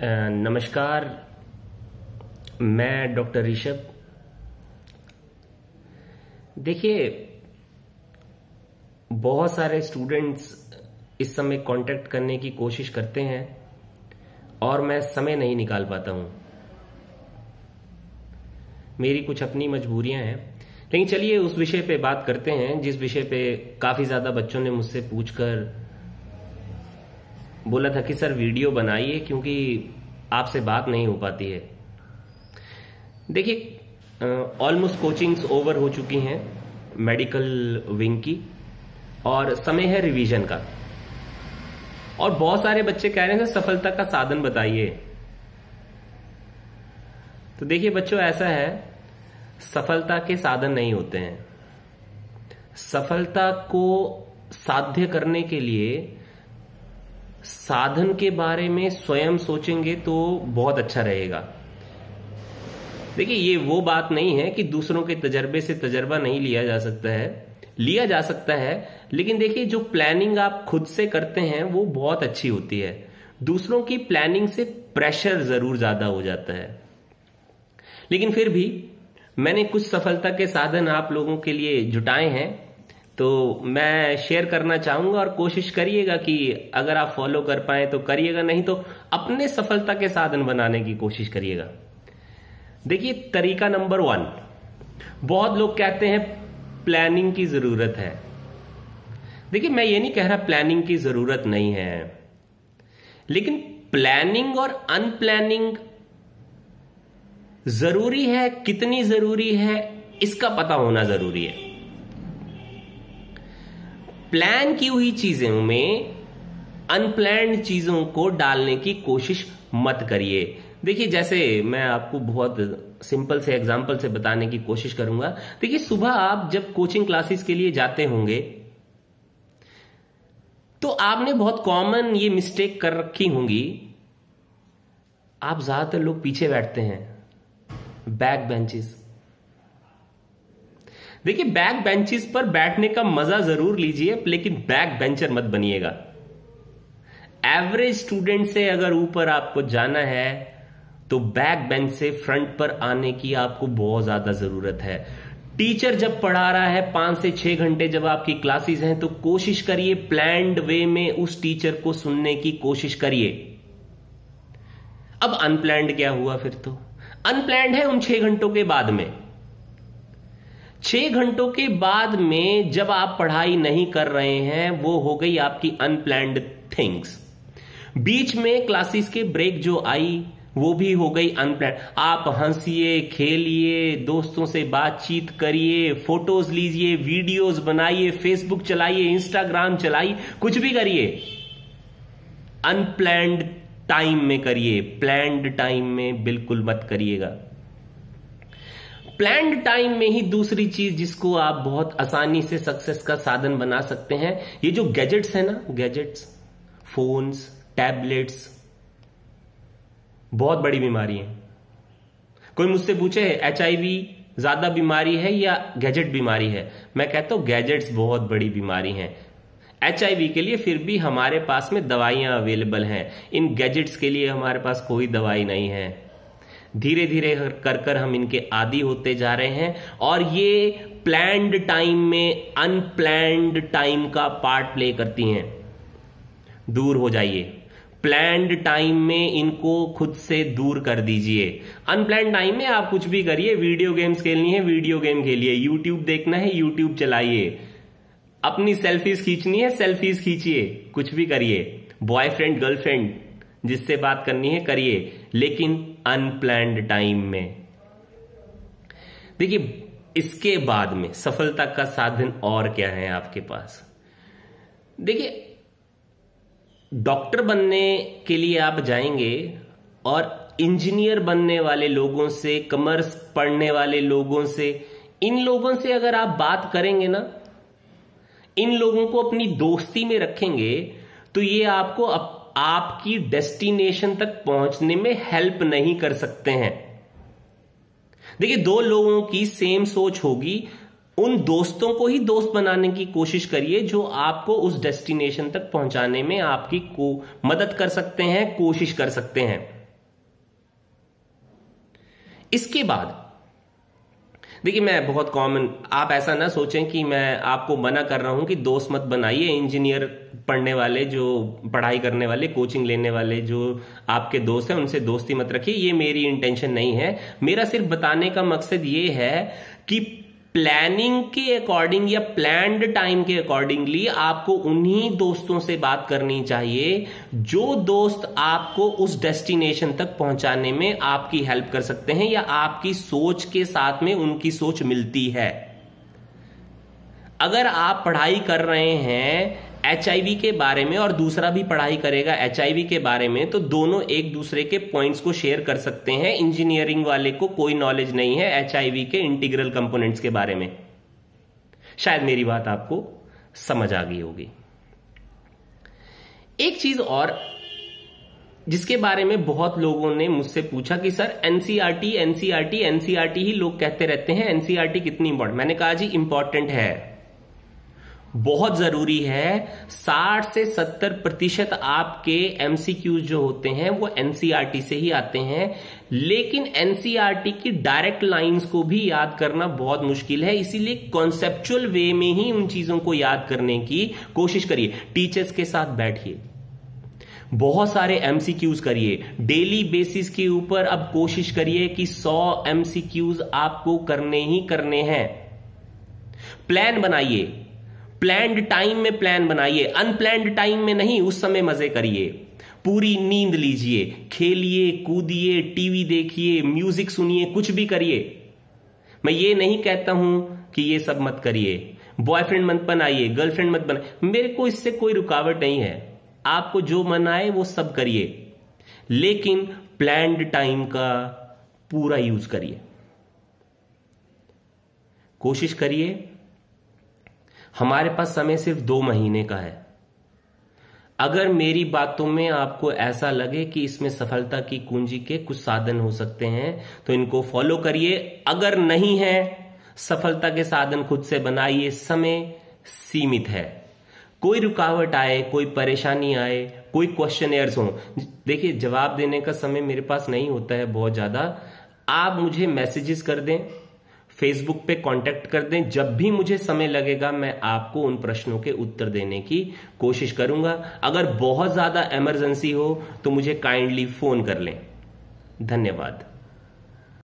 नमस्कार, मैं डॉक्टर ऋषभ। देखिए, बहुत सारे स्टूडेंट्स इस समय कांटेक्ट करने की कोशिश करते हैं और मैं समय नहीं निकाल पाता हूँ। मेरी कुछ अपनी मजबूरियाँ हैं। लेकिन चलिए, उस विषय पे बात करते हैं, जिस विषय पे काफ़ी ज़्यादा बच्चों ने मुझसे पूछकर बोला था कि, सर, वीडियो बनाइए क्योंकि आपसे बात नहीं हो पाती है। देखिए ऑलमोस्ट कोचिंग्स ओवर हो चुकी हैं मेडिकल विंग की और समय है रिवीजन का। और बहुत सारे बच्चे कह रहे हैं सफलता का साधन बताइए। तो देखिए बच्चों, ऐसा है, सफलता के साधन नहीं होते हैं। सफलता को साध्य करने के लिए साधन के बारे में स्वयं सोचेंगे तो बहुत अच्छा रहेगा। देखिए, ये वो बात नहीं है कि दूसरों के तजर्बे से तजर्बा नहीं लिया जा सकता है। लिया जा सकता है, लेकिन देखिए, जो प्लानिंग आप खुद से करते हैं, वो बहुत अच्छी होती है। दूसरों की प्लानिंग से प्रेशर ज़रूर ज़्यादा हो जाता है। लेकिन फिर भी मैंने कुछ सफलता के साधन आप लोगों के लिए जुटाए हैं। तो मैं शेयर करना चाहूँगा और कोशिश करिएगा कि अगर आप फॉलो कर पाए तो करिएगा, नहीं तो अपने सफलता के साधन बनाने की कोशिश करिएगा। देखिए, तरीका नंबर वन। बहुत लोग कहते हैं प्लानिंग की ज़रूरत है। देखिए, मैं ये नहीं कह रहा प्लानिंग की ज़रूरत नहीं है। लेकिन प्लानिंग और अनप्लानिंग ज़रूरी है, कितनी ज़रूरी है, इसका पता होना ज़रूरी है। प्लान की हुई चीज़ों में अनप्लैंड चीज़ों को डालने की कोशिश मत करिए। देखिए, जैसे मैं आपको बहुत सिंपल से एग्जांपल से बताने की कोशिश करूँगा। देखिए, सुबह आप जब कोचिंग क्लासेस के लिए जाते होंगे तो आपने बहुत कॉमन ये मिस्टेक कर रखी होंगी। आप ज़्यादातर लोग पीछे बैठते हैं बैक बेंचेस देखिए बैक बेंचेस पर बैठने का मज़ा ज़रूर लीजिए, लेकिन बैक बेंचर मत बनिएगा। एवरेज स्टूडेंट से अगर ऊपर आपको जाना है तो बैक बेंच से फ्रंट पर आने की आपको बहुत ज़्यादा ज़रूरत है। टीचर जब पढ़ा रहा है, पाँच से छह घंटे जब आपकी क्लासेस हैं तो कोशिश करिए प्लैंड वे में उस टीचर को सुनने की कोशिश करिए। अब अनप्लैंड क्या हुआ फिर तो? अनप्लैंड है उन छह घंटों के बाद में। छह घंटों के बाद में जब आप पढ़ाई नहीं कर रहे हैं, वो हो गई आपकी अनप्लैंड थिंग्स बीच में क्लासेस के ब्रेक जो आई, वो भी हो गई अनप्लैंड आप हंसिए, खेलिए, दोस्तों से बातचीत करिए फ़ोटोज़ लीजिए वीडियोस बनाइए फेसबुक चलाइए इंस्टाग्राम चलाइए, कुछ भी करिए. अनप्लैंड टाइम में करिए. प्लैंड टाइम में बिल्कुल मत करिएगा. प्लैंड टाइम में ही दूसरी चीज़ जिसको आप बहुत आसानी से सक्सेस का साधन बना सकते हैं, ये जो गैजेट्स है ना गैजेट्स फोन्स टैबलेट्स बहुत बड़ी बीमारी है। कोई मुझसे पूछे एचआईवी ज़्यादा बीमारी है या गैजेट बीमारी है? मैं कहता हूँ गैजेट्स बहुत बड़ी बीमारी है। एचआईवी के लिए फिर भी हमारे पास में दवाइयाँ अवेलेबल हैं। इन गैजेट्स के लिए हमारे पास कोई दवाई नहीं है। धीरे धीरे कर कर हम इनके आदि होते जा रहे हैं। और ये प्लैंड टाइम में अनप्लैंड टाइम का पार्ट प्ले करती हैं। दूर हो जाइए। प्लैंड टाइम में इनको खुद से दूर कर दीजिए। अनप्लैंड टाइम में आप कुछ भी करिए वीडियो गेम्स खेलनी है वीडियो गेम खेलिए। यूट्यूब देखना है यूट्यूब चलाइए। अपनी सेल्फीज खींचनी है सेल्फीज खींचिए। कुछ भी करिए। बॉयफ्रेंड गर्लफ्रेंड जिससे बात करनी है करिए। लेकिन अनप्लैंड टाइम में। देखिए इसके बाद में सफलता का साधन और क्या है आपके पास? देखिए डॉक्टर बनने के लिए आप जाएँगे और इंजीनियर बनने वाले लोगों से कमर्स पढ़ने वाले लोगों से इन लोगों से अगर आप बात करेंगे ना इन लोगों को अपनी दोस्ती में रखेंगे तो ये आपको अप, आपकी डेस्टिनेशन तक पहुँचने में हेल्प नहीं कर सकते हैं। देखिए, दो लोगों की सेम सोच होगी। उन दोस्तों को ही दोस्त बनाने की कोशिश करिए जो आपको उस डेस्टिनेशन तक पहुँचाने में आपकी को मदद कर सकते हैं, कोशिश कर सकते हैं। इसके बाद देखिए, मैं बहुत कॉमन आप ऐसा ना सोचें कि मैं आपको मना कर रहा हूँ कि दोस्त मत बनाइए इंजीनियर पढ़ने वाले, जो पढ़ाई करने वाले कोचिंग लेने वाले, जो आपके दोस्त हैं, उनसे दोस्ती मत रखिए, ये मेरी इंटेंशन नहीं है। मेरा सिर्फ़ बताने का मकसद ये है कि प्लानिंग के अकॉर्डिंग या प्लान्ड टाइम के अकॉर्डिंगली आपको उन्हीं दोस्तों से बात करनी चाहिए जो दोस्त आपको उस डेस्टिनेशन तक पहुँचाने में आपकी हेल्प कर सकते हैं या आपकी सोच के साथ में उनकी सोच मिलती है। अगर आप पढ़ाई कर रहे हैं एचआईवी के बारे में और दूसरा भी पढ़ाई करेगा एचआईवी के बारे में तो दोनों एक दूसरे के पॉइंट्स को शेयर कर सकते हैं। इंजीनियरिंग वाले को कोई नॉलेज नहीं है एचआईवी के इंटीग्रल कंपोनेंट्स के बारे में। शायद मेरी बात आपको समझ आ गई होगी। एक चीज़ और, जिसके बारे में बहुत लोगों ने मुझसे पूछा कि, सर एनसीआरटी एनसीआरटी एनसीआरटी ही लोग कहते रहते हैं एनसीआरटी कितनी इंपॉर्टेंट मैंने कहा, जी इंपॉर्टेंट है। बहुत ज़रूरी है। 60 से 70 प्रतिशत आपके एमसीक्यूज जो होते हैं, वो एनसीआरटी से ही आते हैं। लेकिन एनसीआरटी की डायरेक्ट लाइंस को भी याद करना बहुत मुश्किल है। इसीलिए कॉन्सेप्चुअल वे में ही उन चीज़ों को याद करने की कोशिश करिए। टीचर्स के साथ बैठिए। बहुत सारे एमसीक्यूज करिए। डेली बेसिस के ऊपर अब कोशिश करिए कि 100 एमसीक्यूज आपको करने ही करने हैं। प्लान बनाइए। प्लैंड टाइम में प्लान बनाइए। अनप्लैंड टाइम में नहीं, उस समय मज़े करिए। पूरी नींद लीजिए। खेलिए, कूदिए टीवी देखिए म्यूज़िक सुनिए, कुछ भी करिए। मैं ये नहीं कहता हूँ कि ये सब मत करिए। बॉयफ्रेंड मत बनाइए गर्लफ्रेंड मत बनाइए। मेरे को इससे कोई रुकावट नहीं है। आपको जो मन आए, वो सब करिए। लेकिन प्लैंड टाइम का पूरा यूज़ करिए। कोशिश करिए हमारे पास समय सिर्फ़ दो महीने का है। अगर मेरी बातों में आपको ऐसा लगे कि इसमें सफलता की कुंजी के कुछ साधन हो सकते हैं तो इनको फॉलो करिए। अगर नहीं है, सफलता के साधन खुद से बनाइए। समय सीमित है। कोई रुकावट आए, कोई परेशानी आए, कोई क्वेश्चन हो। देखिए, जवाब देने का समय मेरे पास नहीं होता है बहुत ज़्यादा। आप मुझे मैसेजेस कर दें। फेसबुक पे कांटेक्ट कर दें। जब भी मुझे समय लगेगा, मैं आपको उन प्रश्नों के उत्तर देने की कोशिश करूँगा। अगर बहुत ज़्यादा इमरजेंसी हो तो मुझे काइंडली फ़ोन कर लें। धन्यवाद।